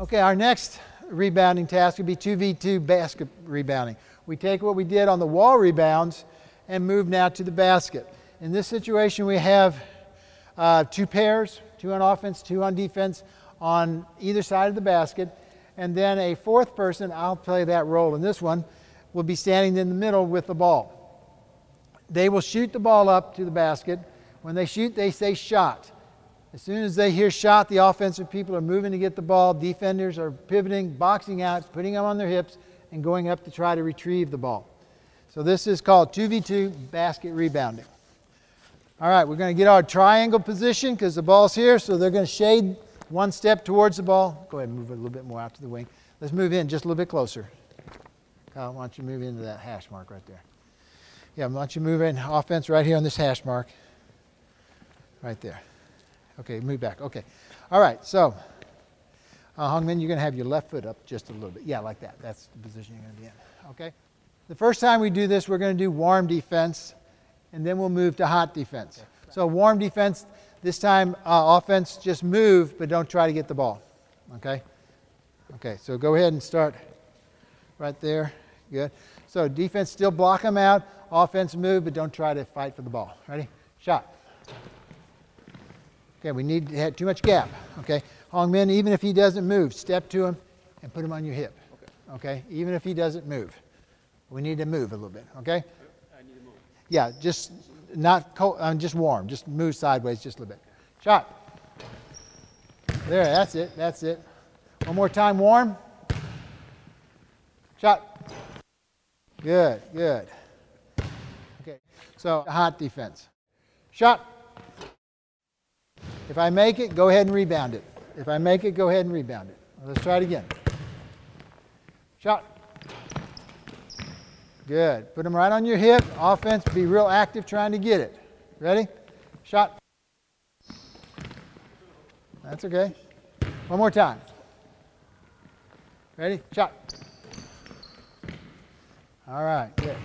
Okay, our next rebounding task would be 2v2 basket rebounding. We take what we did on the wall rebounds and move now to the basket. In this situation, we have uh, two pairs, two on offense, two on defense, on either side of the basket. And then a fourth person, I'll play that role in this one, will be standing in the middle with the ball. They will shoot the ball up to the basket. When they shoot, they say shot. As soon as they hear shot, the offensive people are moving to get the ball. Defenders are pivoting, boxing out, putting them on their hips, and going up to try to retrieve the ball. So this is called 2v2 basket rebounding. All right, we're going to get our triangle position because the ball's here, so they're going to shade one step towards the ball. Go ahead and move it a little bit more out to the wing. Let's move in just a little bit closer. Kyle, why don't you move into that hash mark right there? Yeah, why don't you move in offense right here on this hash mark. Right there. Okay, move back. Okay. All right, so uh, Hongmin, you're going to have your left foot up just a little bit. Yeah, like that. That's the position you're going to be in. Okay? The first time we do this, we're going to do warm defense, and then we'll move to hot defense. So, warm defense, this time uh, offense, just move, but don't try to get the ball. Okay? Okay, so go ahead and start right there. Good. So, defense, still block them out. Offense, move, but don't try to fight for the ball. Ready? Shot. Okay, we need to have too much gap. Okay, Hong Min, even if he doesn't move, step to him and put him on your hip. Okay. Okay, even if he doesn't move, we need to move a little bit. Okay. I need to move. Yeah, just not cold, uh, just warm. Just move sideways just a little bit. Shot. There, that's it. That's it. One more time, warm. Shot. Good, good. Okay, so hot defense. Shot. If I make it, go ahead and rebound it. If I make it, go ahead and rebound it. Let's try it again. Shot. Good. Put them right on your hip. Offense, be real active trying to get it. Ready? Shot. That's okay. One more time. Ready? Shot. All right, good.